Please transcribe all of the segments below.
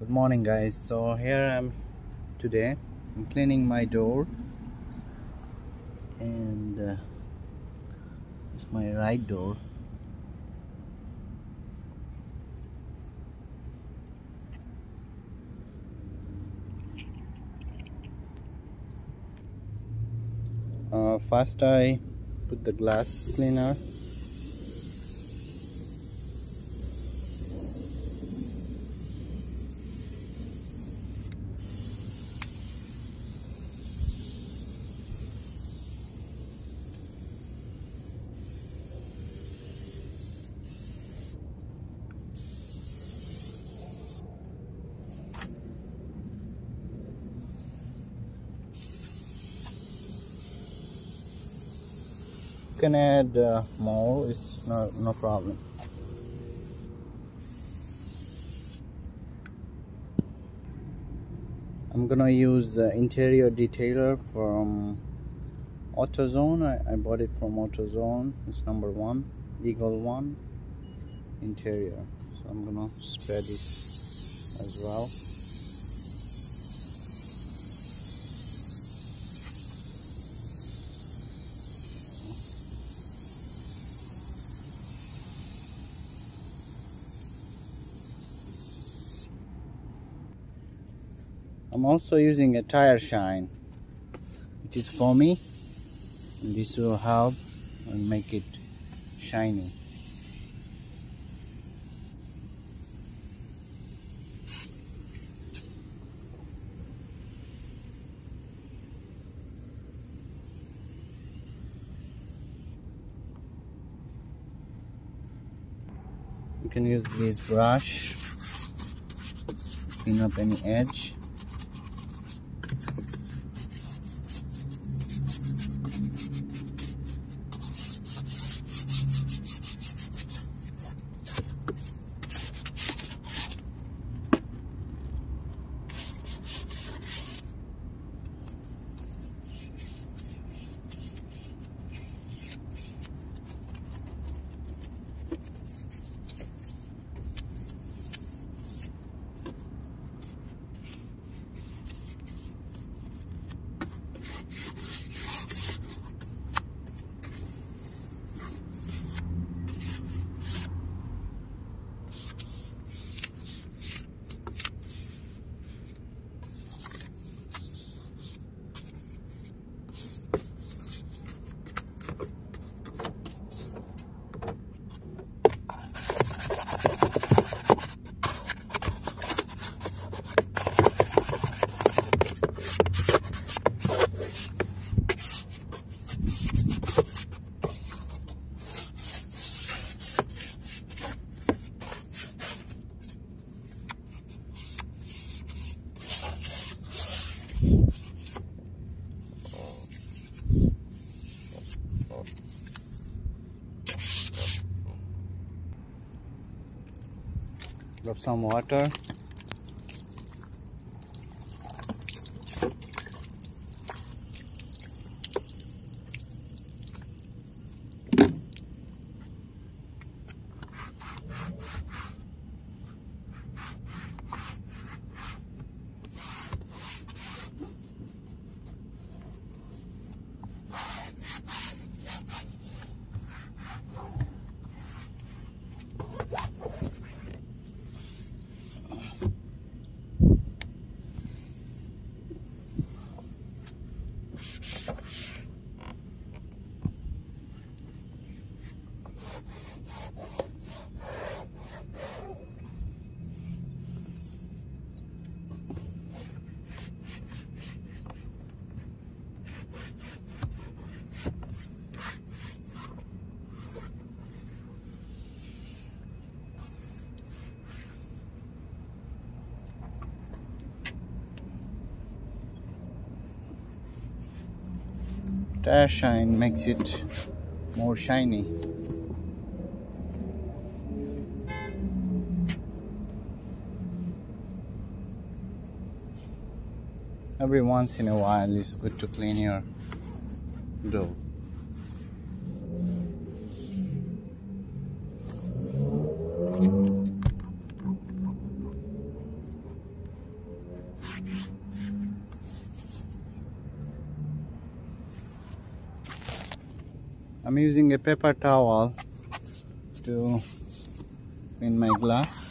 good morning guys. So here i'm today. I'm cleaning my door. And uh, it's my right door. Uh, first i put the glass cleaner can add uh, more it's no, no problem. I'm gonna use uh, interior detailer from AutoZone. I, I bought it from AutoZone. It's number one Eagle one interior. So I'm gonna spread it as well I'm also using a tire shine which is foamy and this will help and make it shiny. You can use this brush clean up any edge some water tire shine makes it more shiny. Every once in a while it's good to clean your door I'm using a paper towel to clean my glass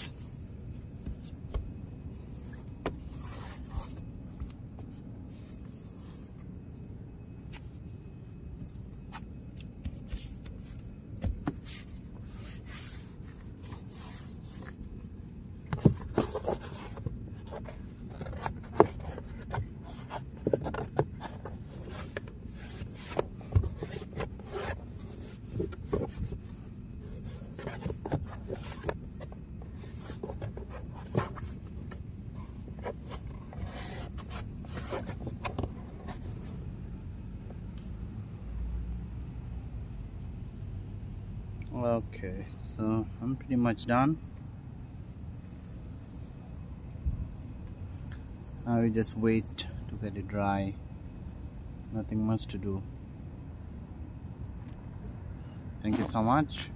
okay so I'm pretty much done. Now we just wait to get it dry. Nothing much to do. Thank you so much